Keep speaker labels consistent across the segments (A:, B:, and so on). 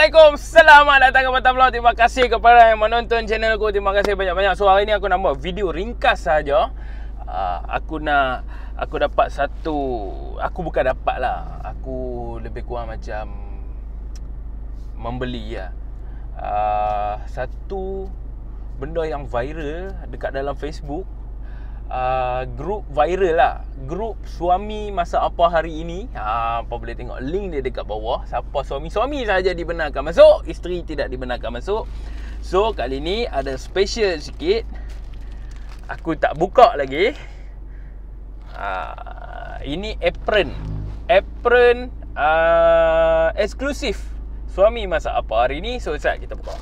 A: Assalamualaikum. Selamat datang ke Batam Vlog Terima kasih kepada yang menonton channel aku Terima kasih banyak-banyak. So hari ni aku nak buat video ringkas saja. Uh, aku nak Aku dapat satu Aku bukan dapat lah. Aku lebih kurang macam Membeli ya. Uh, satu Benda yang viral Dekat dalam Facebook uh, Group viral lah. Group suami masa apa hari ini? Uh, Apa boleh tengok link dia dekat bawah. Siapa suami-suami saja dibenarkan masuk Isteri tidak dibenarkan masuk. So kali ni ada special sikit. Aku tak buka lagi. Uh, Ini apron. Apron uh, Eksklusif Suami masa apa hari ni? So sekejap kita buka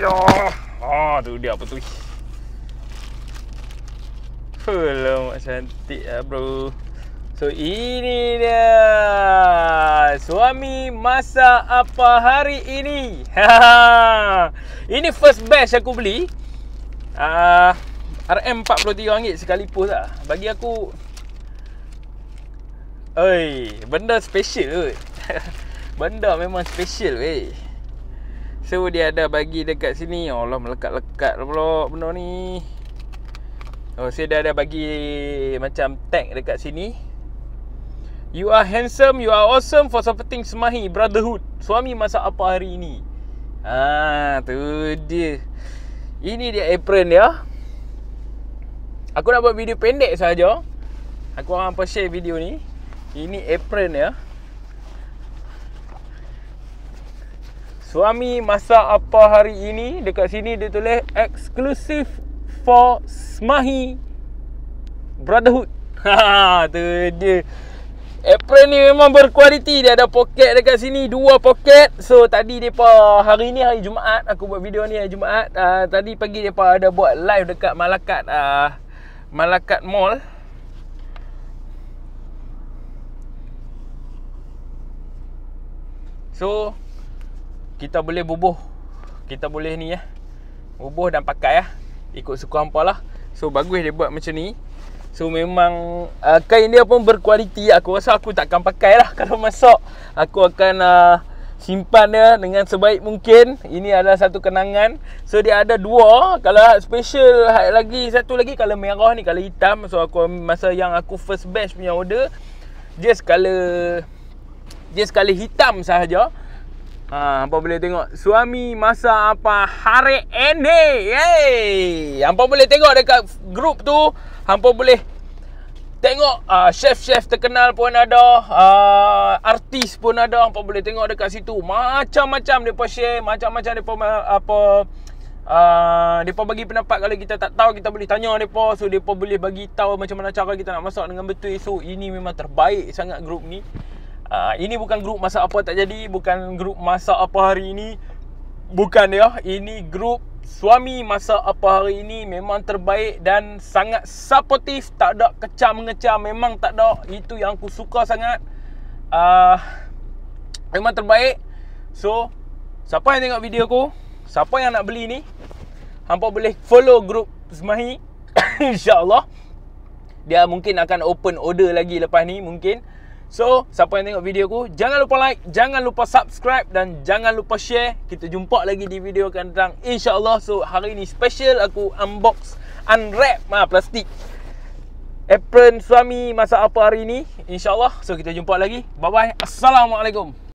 A: Ya. Ah, tu dia apa tu. Alamak cantik lah bro. So ini dia. Suami masa apa hari ini? ini first batch aku beli. Uh, RM43 sekalipun lah. Bagi aku Oi, benda special benda memang special weh. So dia ada bagi dekat sini. Oh, Allah melekat-lekat pula benda ni. Oh saya dah ada bagi macam tag dekat sini. You are handsome, you are awesome for supporting Semahi Brotherhood. Suami masa apa hari ini? Ah, tu dia. Ini dia apron dia. Aku nak buat video pendek saja. Aku akan share video ni. Ini apron dia Suami masa apa hari ini Dekat sini dia tulis Exclusive for Smahi Brotherhood. Ha tu dia. Apron ni memang berkualiti Dia ada poket dekat sini Dua poket. So tadi depa Hari ni hari Jumaat Aku buat video ni hari Jumaat. Uh, Tadi pagi depa ada buat live dekat Malakat uh, Malakat Mall. So kita boleh bubuh. Kita boleh ni ya. Bubuh dan pakai ya. Ikut suka hampa lah. So bagus dia buat macam ni. So memang uh, kain dia pun berkualiti. Aku rasa aku takkan pakai lah. Kalau masuk aku akan uh, simpan dia dengan sebaik mungkin. Ini adalah satu kenangan. So dia ada dua. Kalau special lagi satu lagi kalau merah ni kalau hitam. So aku masa yang aku first batch punya order dia sekala dia sekali hitam sahaja Ha, hampa boleh tengok suami masa apa hari ini. Hey, hampa boleh tengok dekat grup tu, hampa boleh tengok uh, chef-chef terkenal pun ada, uh, artis pun ada, hampa boleh tengok dekat situ. Macam-macam depa share, macam-macam depa apa uh, depa bagi pendapat kalau kita tak tahu kita boleh tanya depa so depa boleh bagi tahu macam mana cara kita nak masak dengan betul. So ini memang terbaik sangat grup ni. Uh, ini bukan grup masa apa tak jadi Bukan grup masa apa hari ini. Bukan dia Ini grup suami masa apa hari ini Memang terbaik dan sangat supportive. Tak ada kecam-ngecam Memang tak ada. Itu yang aku suka sangat. Uh, Memang terbaik. So Siapa yang tengok video aku? Siapa yang nak beli ni? Hampa boleh follow grup Semahi. InsyaAllah. Dia mungkin akan open order lagi lepas ni Mungkin So, siapa yang tengok video aku, jangan lupa like, jangan lupa subscribe dan jangan lupa share. Kita jumpa lagi di video akan datang. InsyaAllah. So, hari ni special aku unbox, unwrap ha, plastik. Apron suami masa apa hari ni. InsyaAllah. So, kita jumpa lagi. Bye-bye. Assalamualaikum.